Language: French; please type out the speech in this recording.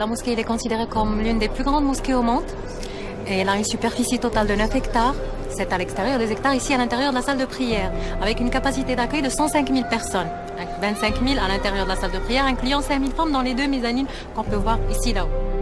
La mosquée est considérée comme l'une des plus grandes mosquées au monde. Elle a une superficie totale de 9 hectares. C'est à l'extérieur des hectares, ici à l'intérieur de la salle de prière, avec une capacité d'accueil de 105 000 personnes. 25 000 à l'intérieur de la salle de prière, incluant 5 000 femmes dans les deux mezzanines qu'on peut voir ici là-haut.